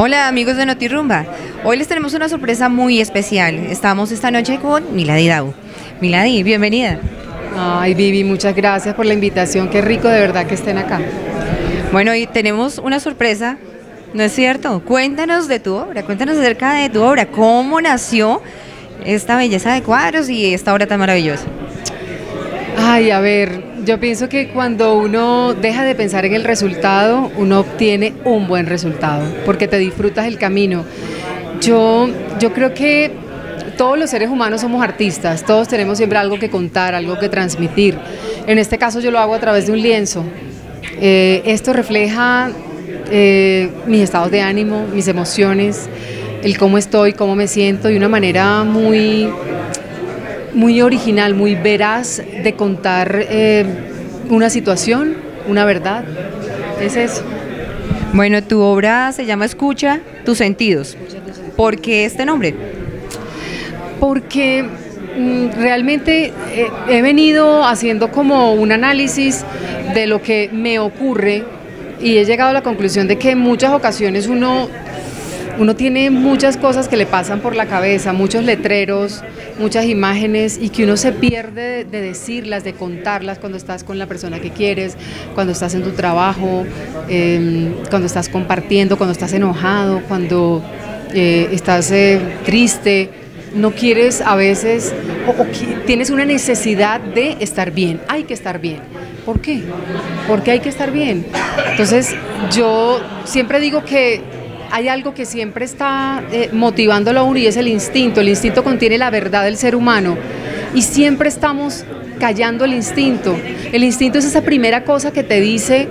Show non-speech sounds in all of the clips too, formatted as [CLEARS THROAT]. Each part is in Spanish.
Hola amigos de Notirumba, hoy les tenemos una sorpresa muy especial. Estamos esta noche con Milady Dau. Milady, bienvenida. Ay Vivi, muchas gracias por la invitación, qué rico de verdad que estén acá. Bueno, y tenemos una sorpresa, ¿no es cierto? Cuéntanos de tu obra, cuéntanos acerca de tu obra, cómo nació esta belleza de cuadros y esta obra tan maravillosa. Ay, a ver, yo pienso que cuando uno deja de pensar en el resultado, uno obtiene un buen resultado, porque te disfrutas el camino. Yo, yo creo que todos los seres humanos somos artistas, todos tenemos siempre algo que contar, algo que transmitir. En este caso yo lo hago a través de un lienzo. Eh, esto refleja eh, mis estados de ánimo, mis emociones, el cómo estoy, cómo me siento de una manera muy muy original, muy veraz de contar eh, una situación, una verdad. Es eso. Bueno, tu obra se llama Escucha tus sentidos. ¿Por qué este nombre? Porque mm, realmente eh, he venido haciendo como un análisis de lo que me ocurre y he llegado a la conclusión de que en muchas ocasiones uno uno tiene muchas cosas que le pasan por la cabeza, muchos letreros, muchas imágenes y que uno se pierde de, decirlas, de contarlas cuando estás con la persona que quieres, cuando estás en tu trabajo, em, cuando estás compartiendo, cuando estás enojado, cuando eh, estás eh, triste. No quieres a veces, o tienes una necesidad de estar bien, hay que estar bien. ¿Por qué? Porque hay que estar bien. Entonces, yo siempre digo que hay algo que siempre está eh, motivándolo a uno y es el instinto. El instinto contiene la verdad del ser humano y siempre estamos callando el instinto. El instinto es esa primera cosa que te dice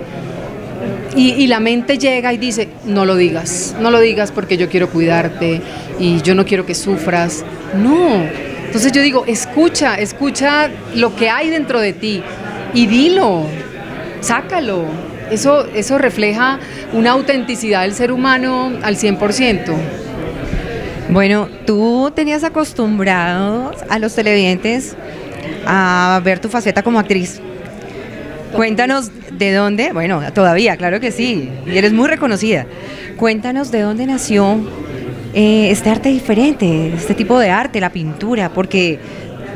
y, la mente llega y dice, no lo digas, no lo digas porque yo quiero cuidarte y yo no quiero que sufras. No. Entonces yo digo, escucha, escucha lo que hay dentro de ti y dilo, sácalo. Eso, eso refleja una autenticidad del ser humano al 100%. Bueno, tú tenías acostumbrados a los televidentes a ver tu faceta como actriz. Cuéntanos de dónde, bueno, todavía, claro que sí, y eres muy reconocida. Cuéntanos de dónde nació eh, este arte diferente, este tipo de arte, la pintura, porque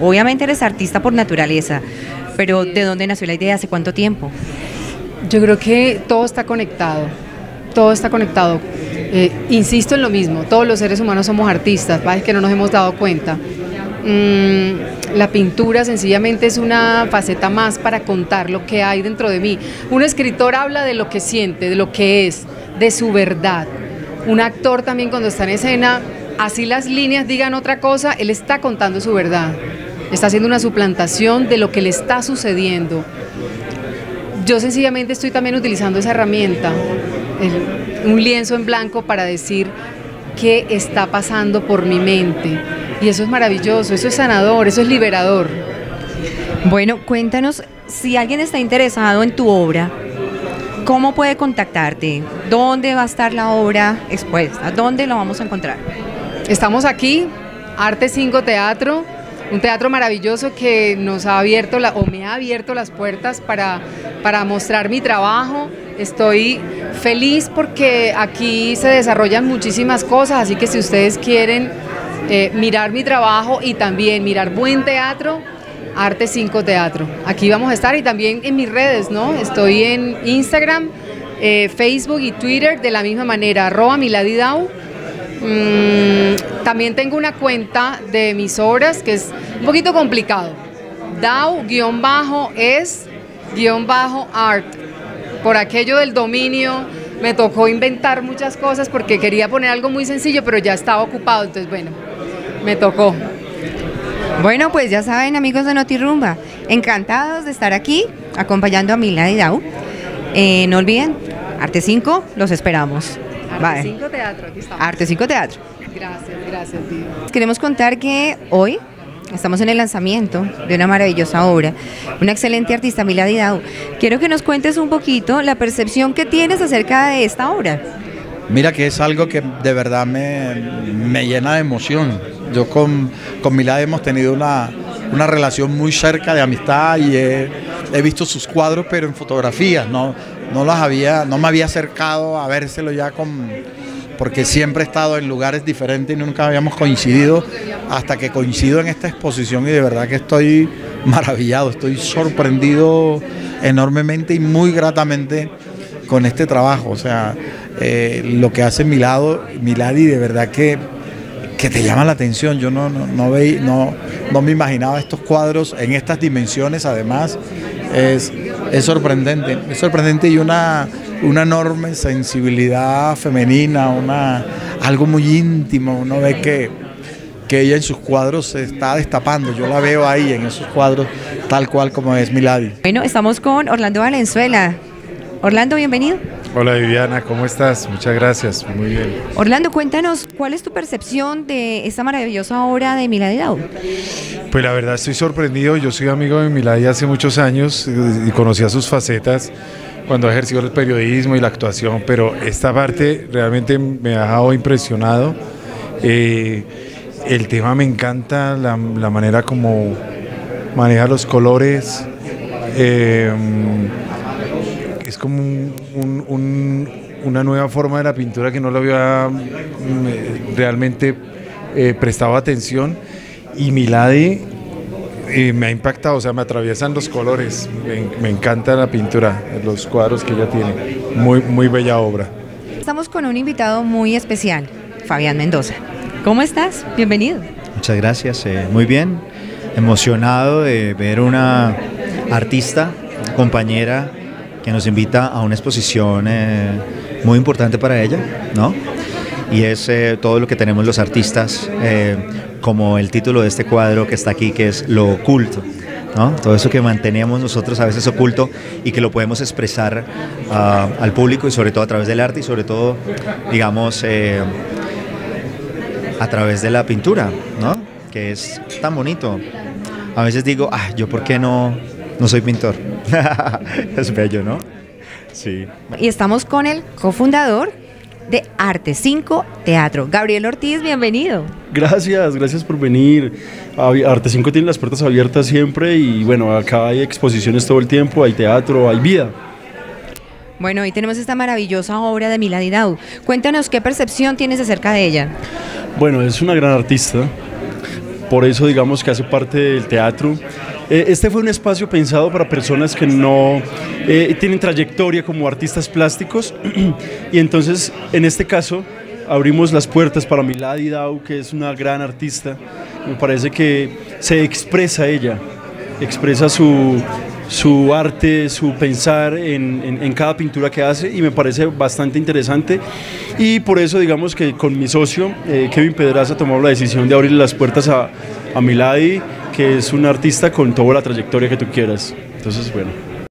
obviamente eres artista por naturaleza, pero ¿de dónde nació la idea? ¿Hace cuánto tiempo? Yo creo que todo está conectado, todo está conectado. Eh, insisto en lo mismo, todos los seres humanos somos artistas, es que no nos hemos dado cuenta. Mm, la pintura sencillamente es una faceta más para contar lo que hay dentro de mí. Un escritor habla de lo que siente, de lo que es, de su verdad. Un actor también cuando está en escena, así las líneas digan otra cosa, él está contando su verdad. Está haciendo una suplantación de lo que le está sucediendo. Yo sencillamente estoy también utilizando esa herramienta, un lienzo en blanco para decir qué está pasando por mi mente. Y eso es maravilloso, eso es sanador, eso es liberador. Bueno, cuéntanos si alguien está interesado en tu obra, ¿cómo puede contactarte? ¿Dónde va a estar la obra expuesta? ¿Dónde lo vamos a encontrar? Estamos aquí, Arte 5 Teatro, un teatro maravilloso que nos ha abierto la, o me ha abierto las puertas para, para mostrar mi trabajo. Estoy feliz porque aquí se desarrollan muchísimas cosas, así que si ustedes quieren eh, mirar mi trabajo y también mirar buen teatro, Arte 5 Teatro. Aquí vamos a estar y también en mis redes, ¿no? Estoy en Instagram, eh, Facebook y Twitter de la misma manera, arroba miladidau Mm, también tengo una cuenta de mis obras que es un poquito complicado. DAO-es-art. Por aquello del dominio me tocó inventar muchas cosas porque quería poner algo muy sencillo, pero ya estaba ocupado, entonces bueno, me tocó. Bueno, pues ya saben, amigos de Notirumba, encantados de estar aquí acompañando a Mila y Dau. Eh, no olviden, Arte 5, los esperamos. Arte 5 Teatro, aquí estamos. Arte 5 Teatro. Gracias, gracias, tío. Queremos contar que hoy estamos en el lanzamiento de una maravillosa obra, una excelente artista, Mila Didau. Quiero que nos cuentes un poquito la percepción que tienes acerca de esta obra. Mira que es algo que de verdad me, me llena de emoción. Yo con, con Milad hemos tenido una, una relación muy cerca de amistad y he, he, visto sus cuadros, pero en fotografías, ¿no? No, las había, no me había acercado a vérselo ya con, porque siempre he estado en lugares diferentes y nunca habíamos coincidido hasta que coincido en esta exposición y de verdad que estoy maravillado, estoy sorprendido enormemente y muy gratamente con este trabajo. O sea, eh, lo que hace Milado, Miladi de verdad que, que te llama la atención. Yo no, no, no, no, no me imaginaba estos cuadros en estas dimensiones, además. Es, es sorprendente, es sorprendente y una, una enorme sensibilidad femenina, una, algo muy íntimo. Uno ve que, que ella en sus cuadros se está destapando. Yo la veo ahí en esos cuadros, tal cual como es Milady. Bueno, estamos con Orlando Valenzuela. Orlando, bienvenido. Hola Viviana, ¿cómo estás? Muchas gracias, muy bien. Orlando, cuéntanos, ¿cuál es tu percepción de esta maravillosa obra de Milady Dao? Pues la verdad estoy sorprendido, yo soy amigo de Milady hace muchos años y conocía sus facetas cuando ha ejercido el periodismo y la actuación, pero esta parte realmente me ha dejado impresionado. Eh, el tema me encanta, la, manera como maneja los colores. Eh, como una nueva forma de la pintura que no lo había mm, realmente eh, prestado atención. Y Milady eh, me ha impactado, o sea, me atraviesan los colores. Me, encanta la pintura, los cuadros que ella tiene. Muy, muy bella obra. Estamos con un invitado muy especial, Fabián Mendoza. ¿Cómo estás? Bienvenido. Muchas gracias, eh, muy bien. Emocionado de ver una artista, compañera que nos invita a una exposición eh, muy importante para ella, ¿no? Y es eh, todo lo que tenemos los artistas, eh, como el título de este cuadro que está aquí, que es lo oculto. ¿no? Todo eso que mantenemos nosotros a veces oculto y que lo podemos expresar ah, al público y sobre todo a través del arte y sobre todo, digamos, a través de la pintura, ¿no? Que es tan bonito. A veces digo, ah, yo por qué no no soy pintor. [LAUGHS] es bello, ¿no? Sí. Y estamos con el cofundador de Arte 5 Teatro. Gabriel Ortiz, bienvenido. Gracias, gracias por venir. Arte 5 tiene las puertas abiertas siempre y bueno, acá hay exposiciones todo el tiempo, hay teatro, hay vida. Bueno, hoy tenemos esta maravillosa obra de Milady Dau. Cuéntanos qué percepción tienes acerca de ella. Bueno, es una gran artista, por eso digamos que hace parte del teatro este fue un espacio pensado para personas que no eh, tienen trayectoria como artistas plásticos [CLEARS THROAT] y entonces en este caso abrimos las puertas para Milady Dau, que es una gran artista. Me parece que se expresa ella, expresa su, su arte, su pensar en, cada pintura que hace y me parece bastante interesante y por eso digamos que con mi socio eh, Kevin Pedraza tomamos la decisión de abrir las puertas a, a Milady que es un artista con toda la trayectoria que tú quieras. Entonces, bueno.